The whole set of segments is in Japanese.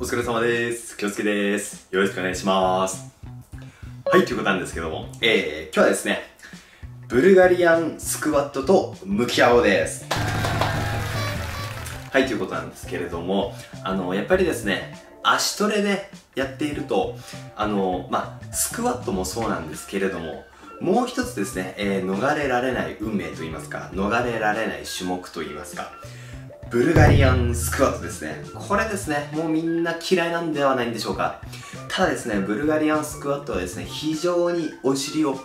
お疲れ様です。京介です。よろしくお願いします。はい、ということなんですけども、えー、今日はですね、ブルガリアンスクワットと向き合おうです。はい、ということなんですけれども、あの、やっぱりですね、足トレでやっていると、あの、まあ、スクワットもそうなんですけれども、もう一つですね、えー逃れられない運命といいますか、逃れられない種目といいますか、ブルガリアンスクワットですね。これですね、もうみんな嫌いなんではないんでしょうか。ただですね、ブルガリアンスクワットはですね、非常にお尻を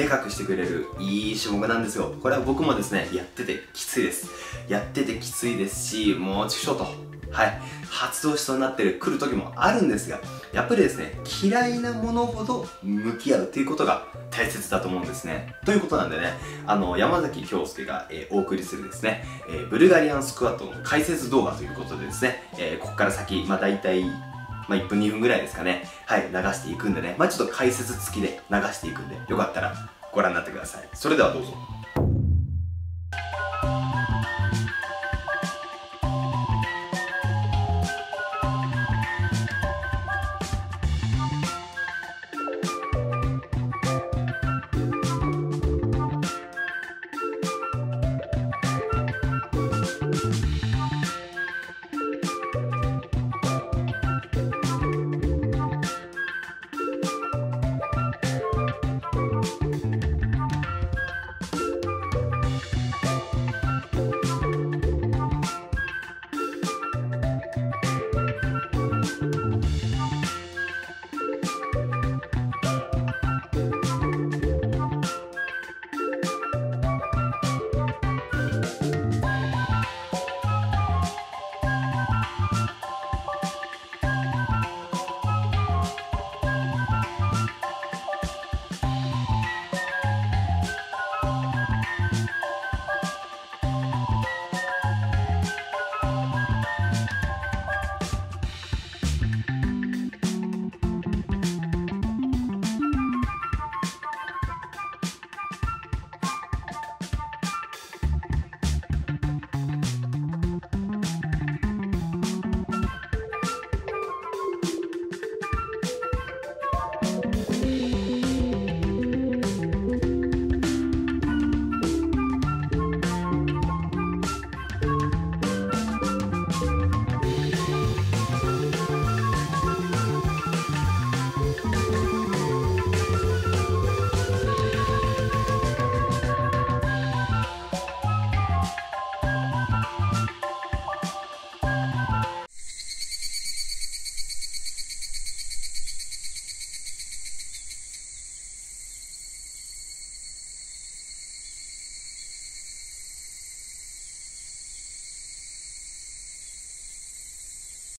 でかくしてくれるいい種目なんですよ。これは僕もですね、やっててきついです。やっててきついですし、もうちくしょうと。はい。発動しそうになってる、来る時もあるんですが、やっぱりですね、嫌いなものほど向き合うということが大切だと思うんですね。ということなんでね、あの、山崎京介が、えーお送りするですね、えーブルガリアンスクワットの解説動画ということでですね、えーここから先、まあ大体、まあ、1分2分ぐらいですかね。はい、流していくんでね。まあ、ちょっと解説付きで流していくんで、よかったらご覧になってください。それではどうぞ。